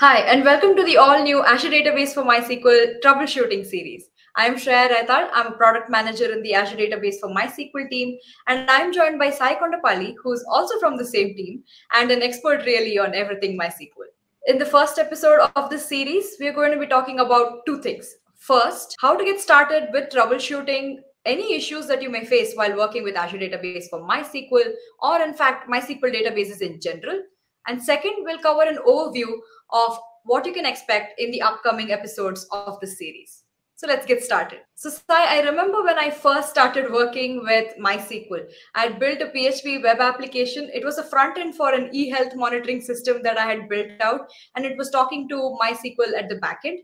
Hi, and welcome to the all new Azure Database for MySQL troubleshooting series. I'm Shreya Raital. I'm a product manager in the Azure Database for MySQL team, and I'm joined by Sai Kondapalli, who's also from the same team and an expert really on everything MySQL. In the first episode of this series, we're going to be talking about two things. First, how to get started with troubleshooting any issues that you may face while working with Azure Database for MySQL, or in fact, MySQL databases in general. And second, we'll cover an overview of what you can expect in the upcoming episodes of the series. So let's get started. So Sai, I remember when I first started working with MySQL, I had built a PHP web application. It was a front end for an e-health monitoring system that I had built out, and it was talking to MySQL at the backend.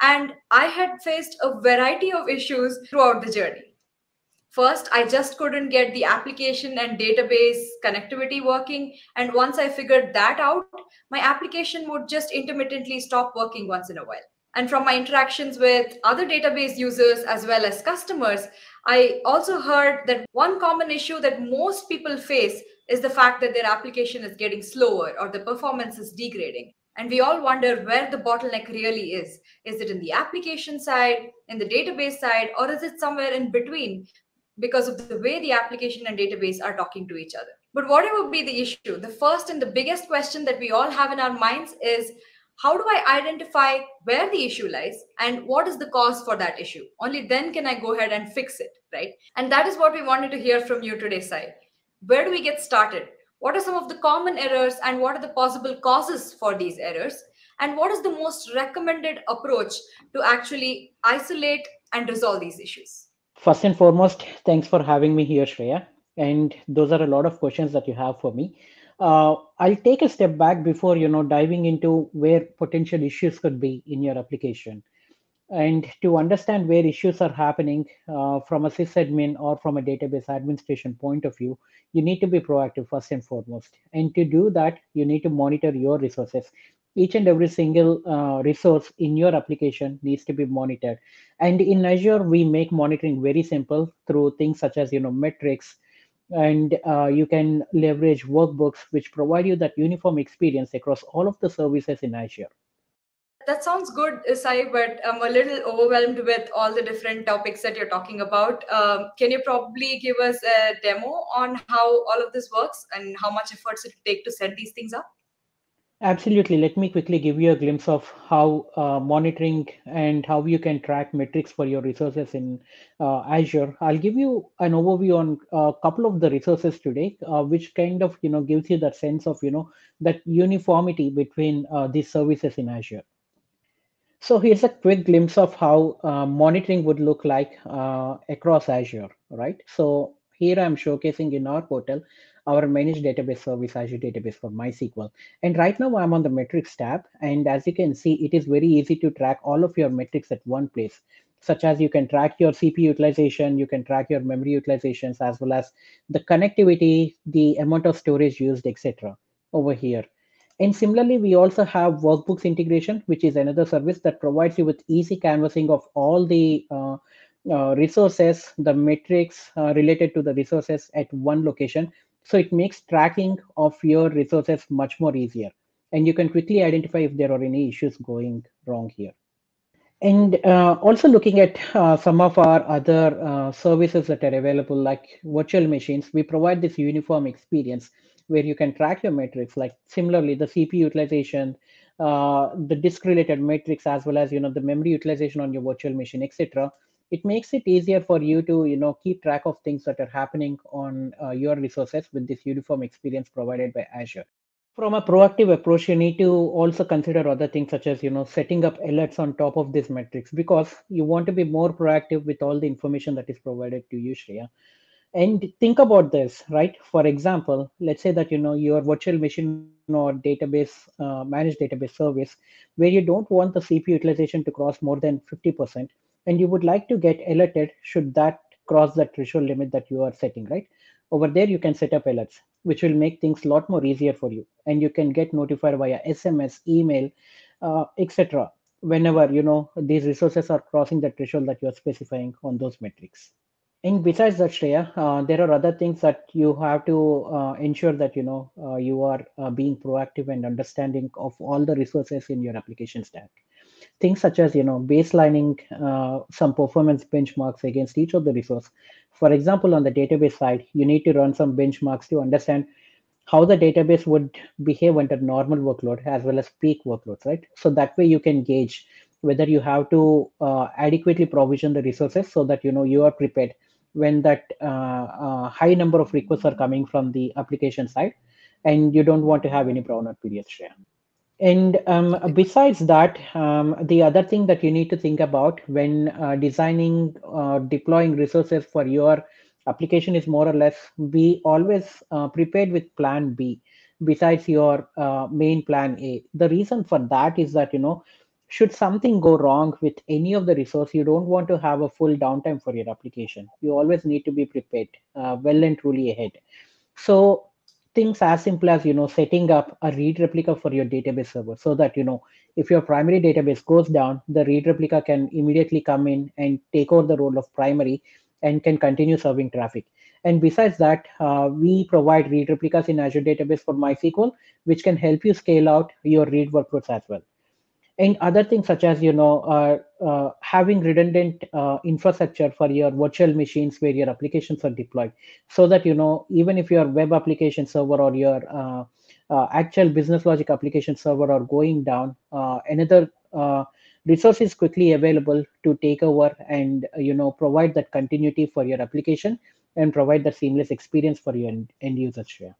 And I had faced a variety of issues throughout the journey. First, I just couldn't get the application and database connectivity working. And once I figured that out, my application would just intermittently stop working once in a while. And from my interactions with other database users as well as customers, I also heard that one common issue that most people face is the fact that their application is getting slower or the performance is degrading. And we all wonder where the bottleneck really is. Is it in the application side, in the database side, or is it somewhere in between because of the way the application and database are talking to each other. But whatever would be the issue, the first and the biggest question that we all have in our minds is how do I identify where the issue lies and what is the cause for that issue? Only then can I go ahead and fix it, right? And that is what we wanted to hear from you today, Sai. Where do we get started? What are some of the common errors and what are the possible causes for these errors? And what is the most recommended approach to actually isolate and resolve these issues? First and foremost, thanks for having me here, Shreya. And those are a lot of questions that you have for me. Uh, I'll take a step back before you know diving into where potential issues could be in your application, and to understand where issues are happening uh, from a sysadmin or from a database administration point of view, you need to be proactive first and foremost. And to do that, you need to monitor your resources each and every single uh, resource in your application needs to be monitored and in azure we make monitoring very simple through things such as you know metrics and uh, you can leverage workbooks which provide you that uniform experience across all of the services in azure that sounds good, Sai, but I'm a little overwhelmed with all the different topics that you're talking about. Um, can you probably give us a demo on how all of this works and how much efforts it take to set these things up? Absolutely. Let me quickly give you a glimpse of how uh, monitoring and how you can track metrics for your resources in uh, Azure. I'll give you an overview on a couple of the resources today, uh, which kind of you know gives you that sense of you know that uniformity between uh, these services in Azure. So here's a quick glimpse of how uh, monitoring would look like uh, across Azure, right? So here I'm showcasing in our portal our managed database service, Azure Database for MySQL. And right now I'm on the metrics tab. And as you can see, it is very easy to track all of your metrics at one place, such as you can track your CPU utilization, you can track your memory utilizations, as well as the connectivity, the amount of storage used, etc. over here. And similarly, we also have workbooks integration, which is another service that provides you with easy canvassing of all the uh, uh, resources, the metrics uh, related to the resources at one location so it makes tracking of your resources much more easier. And you can quickly identify if there are any issues going wrong here. And uh, also looking at uh, some of our other uh, services that are available, like virtual machines, we provide this uniform experience where you can track your metrics, like similarly the CPU utilization, uh, the disk-related metrics, as well as you know the memory utilization on your virtual machine, etc it makes it easier for you to you know keep track of things that are happening on uh, your resources with this uniform experience provided by azure. From a proactive approach you need to also consider other things such as you know setting up alerts on top of these metrics because you want to be more proactive with all the information that is provided to you shreya. And think about this right? For example let's say that you know your virtual machine or database uh, managed database service where you don't want the cpu utilization to cross more than 50% and you would like to get alerted should that cross the threshold limit that you are setting, right? Over there, you can set up alerts, which will make things a lot more easier for you. And you can get notified via SMS, email, uh, etc. Whenever you know these resources are crossing the threshold that you are specifying on those metrics. and besides that shreya uh, there are other things that you have to uh, ensure that you know uh, you are uh, being proactive and understanding of all the resources in your application stack things such as you know baselining uh, some performance benchmarks against each of the resource. For example on the database side you need to run some benchmarks to understand how the database would behave under normal workload as well as peak workloads right? So that way you can gauge whether you have to uh, adequately provision the resources so that you know you are prepared when that uh, uh, high number of requests are coming from the application side and you don't want to have any brownout periods there and um, besides that, um, the other thing that you need to think about when uh, designing, uh, deploying resources for your application is more or less be always uh, prepared with plan B besides your uh, main plan A. The reason for that is that, you know, should something go wrong with any of the resource, you don't want to have a full downtime for your application. You always need to be prepared uh, well and truly ahead. So things as simple as you know setting up a read replica for your database server so that you know if your primary database goes down the read replica can immediately come in and take over the role of primary and can continue serving traffic. And besides that uh, we provide read replicas in azure database for mysql which can help you scale out your read workloads as well and other things such as you know uh, uh, having redundant uh, infrastructure for your virtual machines where your applications are deployed. So that you know even if your web application server or your uh, uh, actual business logic application server are going down uh, another resource is quickly available to take over and you know provide that continuity for your application and provide the seamless experience for your end, end users share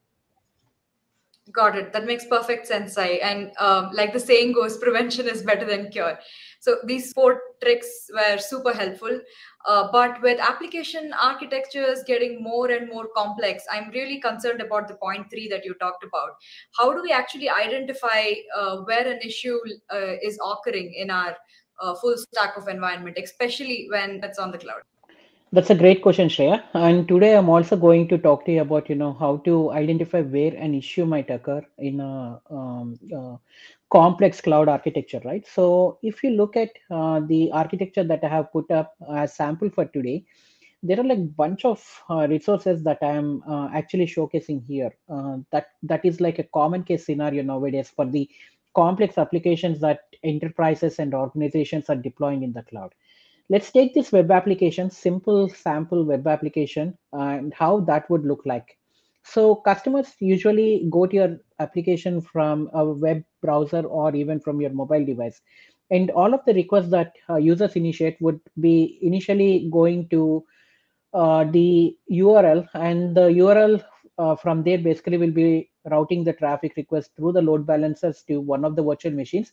Got it. That makes perfect sense, i And um, like the saying goes, prevention is better than cure. So these four tricks were super helpful. Uh, but with application architectures getting more and more complex, I'm really concerned about the point three that you talked about. How do we actually identify uh, where an issue uh, is occurring in our uh, full stack of environment, especially when it's on the cloud? That's a great question, Shreya. And today I'm also going to talk to you about, you know, how to identify where an issue might occur in a, um, complex cloud architecture, right? So if you look at uh, the architecture that I have put up as sample for today, there are like bunch of uh, resources that I'm uh, actually showcasing here. Uh, that that is like a common case scenario nowadays for the complex applications that enterprises and organizations are deploying in the cloud let's take this web application, simple sample web application, and how that would look like. So customers usually go to your application from a web browser or even from your mobile device. And all of the requests that uh, users initiate would be initially going to uh, the URL and the URL uh, from there basically will be routing the traffic request through the load balancers to one of the virtual machines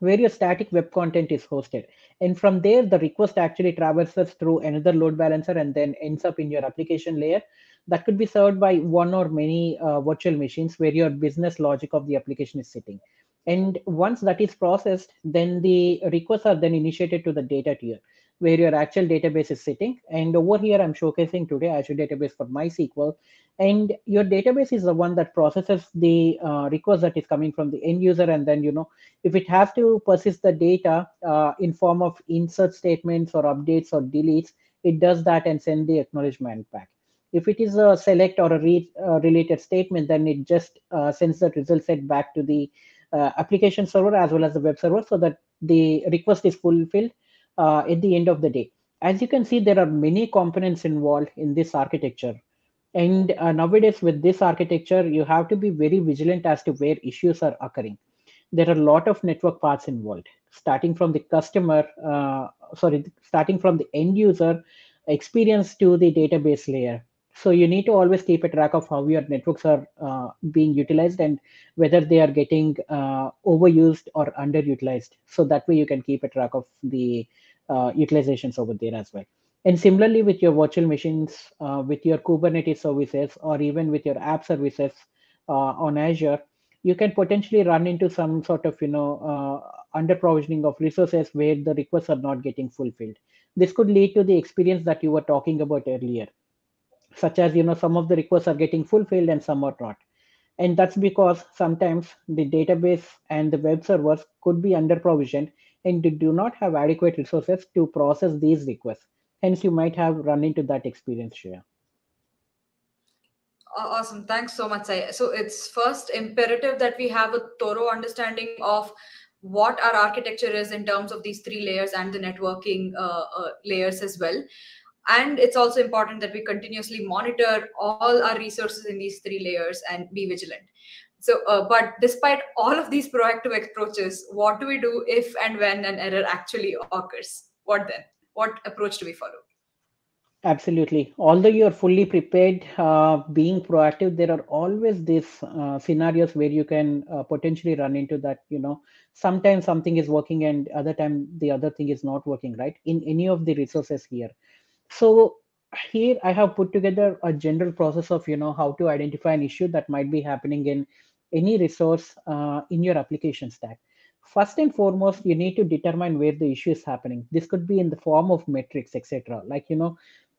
where your static web content is hosted. And from there, the request actually traverses through another load balancer and then ends up in your application layer. That could be served by one or many uh, virtual machines where your business logic of the application is sitting. And once that is processed, then the requests are then initiated to the data tier where your actual database is sitting. And over here, I'm showcasing today Azure Database for MySQL. And your database is the one that processes the uh, request that is coming from the end user. And then, you know, if it has to persist the data uh, in form of insert statements or updates or deletes, it does that and send the acknowledgement back. If it is a select or a read uh, related statement, then it just uh, sends the result set back to the uh, application server as well as the web server so that the request is fulfilled uh, at the end of the day. As you can see, there are many components involved in this architecture. And uh, nowadays, with this architecture, you have to be very vigilant as to where issues are occurring. There are a lot of network parts involved, starting from the customer, uh, sorry, starting from the end user experience to the database layer. So you need to always keep a track of how your networks are uh, being utilized and whether they are getting uh, overused or underutilized. So that way you can keep a track of the uh, utilizations over there as well. And similarly with your virtual machines, uh, with your Kubernetes services, or even with your app services uh, on Azure, you can potentially run into some sort of you know uh, under provisioning of resources where the requests are not getting fulfilled. This could lead to the experience that you were talking about earlier, such as you know some of the requests are getting fulfilled and some are not and that's because sometimes the database and the web servers could be under provisioned and do not have adequate resources to process these requests. hence you might have run into that experience Shreya. Awesome. Thanks so much, Sai. So it's first imperative that we have a thorough understanding of what our architecture is in terms of these three layers and the networking uh, uh, layers as well. And it's also important that we continuously monitor all our resources in these three layers and be vigilant. So, uh, but despite all of these proactive approaches, what do we do if and when an error actually occurs? What then? What approach do we follow? Absolutely. Although you're fully prepared, uh, being proactive, there are always these uh, scenarios where you can uh, potentially run into that. You know, sometimes something is working and other time the other thing is not working. Right in any of the resources here. So here I have put together a general process of you know how to identify an issue that might be happening in any resource uh, in your application stack. First and foremost, you need to determine where the issue is happening. This could be in the form of metrics, etc. Like you know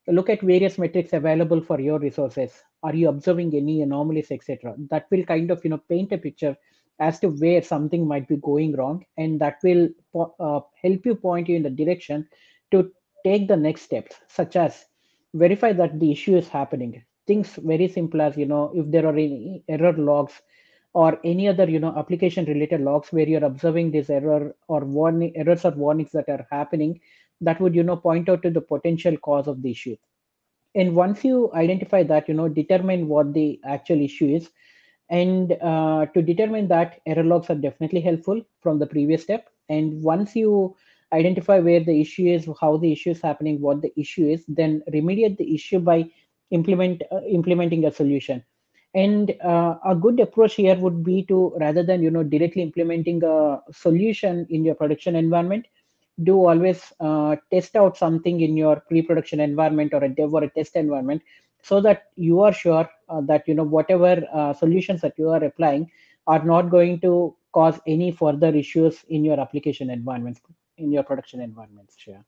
look at various metrics available for your resources are you observing any anomalies etc that will kind of you know paint a picture as to where something might be going wrong and that will uh, help you point you in the direction to take the next steps such as verify that the issue is happening things very simple as you know if there are any error logs or any other you know application related logs where you're observing this error or warning errors or warnings that are happening that would you know point out to the potential cause of the issue. And once you identify that you know determine what the actual issue is and uh, to determine that error logs are definitely helpful from the previous step. And once you identify where the issue is how the issue is happening what the issue is then remediate the issue by implement uh, implementing a solution and uh, a good approach here would be to rather than you know directly implementing a solution in your production environment do always uh, test out something in your pre-production environment or a dev or a test environment so that you are sure uh, that you know whatever uh, solutions that you are applying are not going to cause any further issues in your application environments in your production environments sure.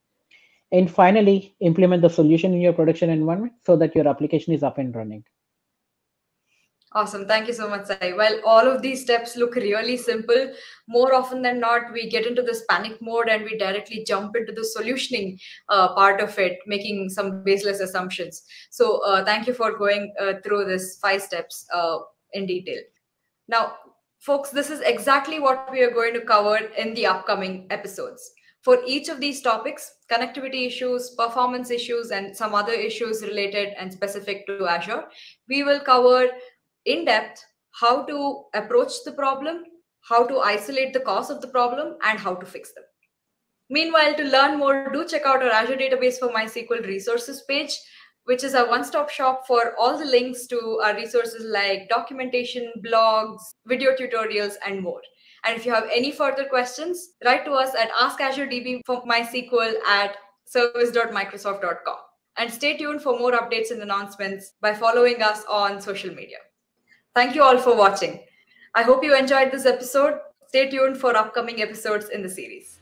and finally implement the solution in your production environment so that your application is up and running Awesome. Thank you so much, Sai. Well, all of these steps look really simple. More often than not, we get into this panic mode and we directly jump into the solutioning uh, part of it, making some baseless assumptions. So, uh, thank you for going uh, through this five steps uh, in detail. Now, folks, this is exactly what we are going to cover in the upcoming episodes. For each of these topics, connectivity issues, performance issues, and some other issues related and specific to Azure, we will cover in depth how to approach the problem, how to isolate the cause of the problem, and how to fix them. Meanwhile, to learn more, do check out our Azure Database for MySQL resources page, which is a one-stop shop for all the links to our resources like documentation, blogs, video tutorials, and more. And if you have any further questions, write to us at askazure.db at service.microsoft.com. And stay tuned for more updates and announcements by following us on social media. Thank you all for watching. I hope you enjoyed this episode. Stay tuned for upcoming episodes in the series.